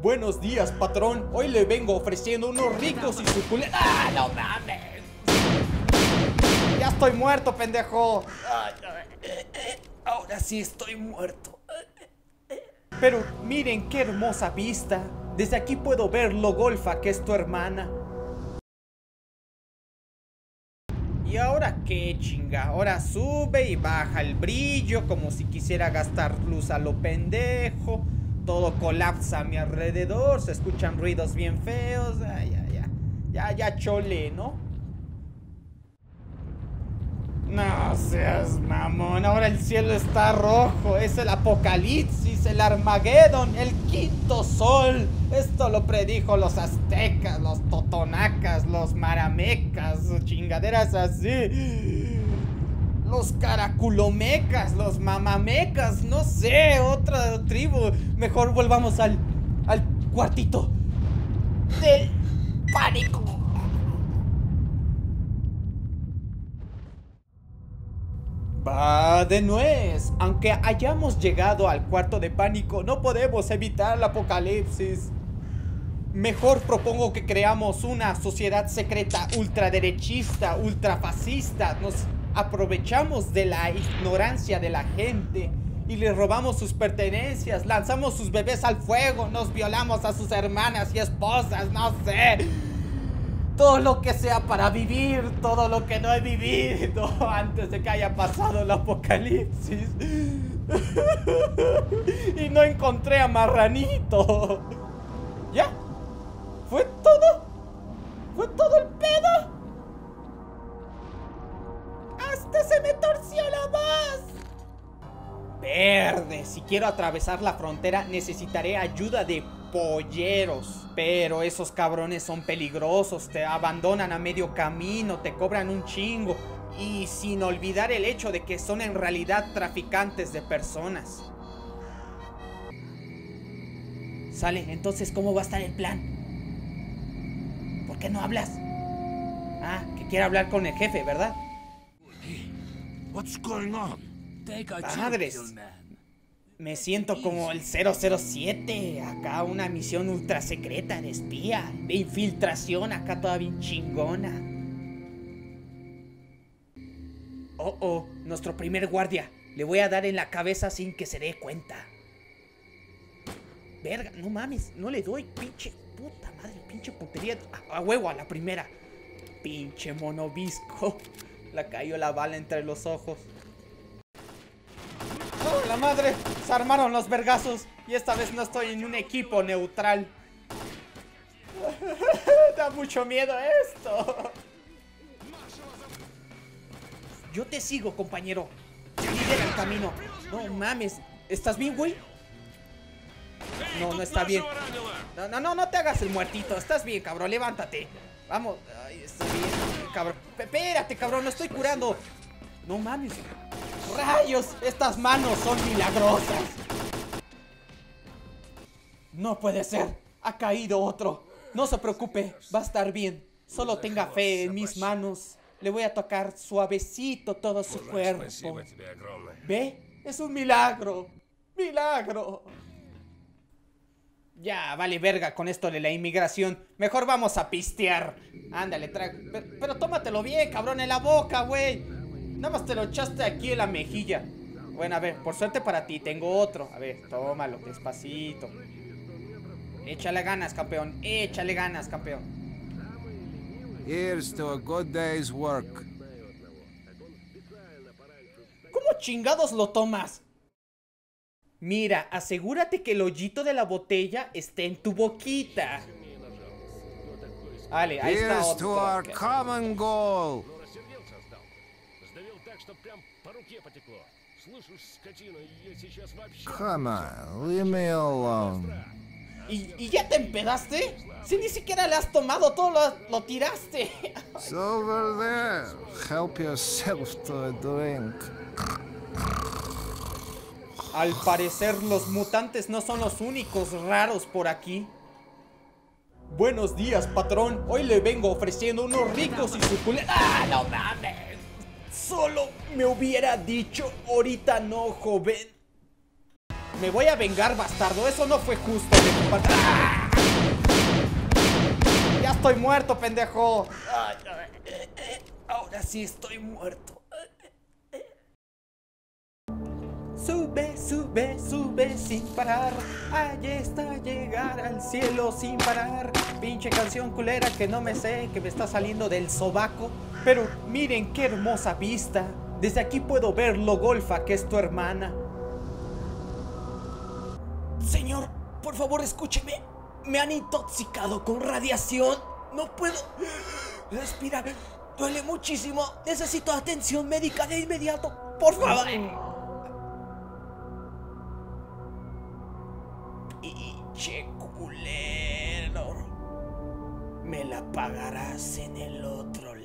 Buenos días, patrón. Hoy le vengo ofreciendo unos ricos y suculentos. ¡Ah, no mames! Ya estoy muerto, pendejo. Ahora sí estoy muerto. Pero miren qué hermosa vista. Desde aquí puedo ver lo golfa que es tu hermana. ¿Y ahora qué chinga? Ahora sube y baja el brillo como si quisiera gastar luz a lo pendejo. Todo colapsa a mi alrededor, se escuchan ruidos bien feos. Ay, ya, ya, ya, ya chole, ¿no? No seas mamón, ahora el cielo está rojo, es el apocalipsis, el Armagedón, el quinto sol. Esto lo predijo los aztecas, los totonacas, los maramecas, chingaderas así. Los caraculomecas, los mamamecas, no sé, otra tribu. Mejor volvamos al, al cuartito del pánico. Va de nuez. Aunque hayamos llegado al cuarto de pánico, no podemos evitar el apocalipsis. Mejor propongo que creamos una sociedad secreta ultraderechista, ultrafascista. Nos aprovechamos de la ignorancia de la gente y le robamos sus pertenencias, lanzamos sus bebés al fuego, nos violamos a sus hermanas y esposas, no sé todo lo que sea para vivir, todo lo que no he vivido antes de que haya pasado el apocalipsis. y no encontré a Marranito. ¿Ya? ¿Fue todo? Verde, si quiero atravesar la frontera necesitaré ayuda de polleros. Pero esos cabrones son peligrosos, te abandonan a medio camino, te cobran un chingo. Y sin olvidar el hecho de que son en realidad traficantes de personas. Sale, entonces, ¿cómo va a estar el plan? ¿Por qué no hablas? Ah, que quiere hablar con el jefe, ¿verdad? Madres. Me siento como el 007, acá una misión ultra secreta de espía, de infiltración, acá toda bien chingona. Oh, oh, nuestro primer guardia. Le voy a dar en la cabeza sin que se dé cuenta. Verga, no mames, no le doy, pinche puta madre, pinche putería. A, a huevo, a la primera. Pinche monovisco. La cayó la bala entre los ojos. ¡Oh, la madre! Se armaron los vergazos y esta vez no estoy en un equipo neutral. da mucho miedo esto. Yo te sigo, compañero. Lidera el camino. No mames. ¿Estás bien, güey? No, no está bien. No, no, no, no te hagas el muertito. Estás bien, cabrón. Levántate. Vamos. Ay, estoy bien, cabrón. Espérate, cabrón. No estoy curando. No mames. ¡Rayos! Estas manos son milagrosas. No puede ser. Ha caído otro. No se preocupe. Va a estar bien. Solo tenga fe en mis manos. Le voy a tocar suavecito todo su cuerpo. ¿Ve? Es un milagro. ¡Milagro! Ya, vale verga con esto de la inmigración. Mejor vamos a pistear. Ándale, tra pero, pero tómatelo bien, cabrón, en la boca, güey. Nada más te lo echaste aquí en la mejilla. Bueno, a ver, por suerte para ti, tengo otro. A ver, tómalo, despacito. Échale ganas, campeón. Échale ganas, campeón. Here's to a good day's work. ¿Cómo chingados lo tomas? Mira, asegúrate que el hoyito de la botella esté en tu boquita. Vale, ahí está Here's to otro. our common goal. Come on, leave me alone. ¿Y, y ya te empedaste? Si ni siquiera le has tomado, todo lo, lo tiraste. It's over there. Help yourself to a drink. Al parecer los mutantes no son los únicos raros por aquí. Buenos días, patrón. Hoy le vengo ofreciendo unos ricos y suculentos. ¡Ah, no mames! Solo me hubiera dicho, ahorita no, joven. Me voy a vengar, bastardo. Eso no fue justo. ¡Ah! Ya estoy muerto, pendejo. Ay, eh, eh, Ahora sí estoy muerto. Sube, sube, sube sin parar. Ahí está llegar al cielo sin parar. Pinche canción culera que no me sé, que me está saliendo del sobaco. Pero miren qué hermosa vista. Desde aquí puedo ver lo golfa que es tu hermana. Señor, por favor escúcheme. Me han intoxicado con radiación. No puedo respirar. Duele muchísimo. Necesito atención médica de inmediato. Por favor. Pinche culero. Me la pagarás en el otro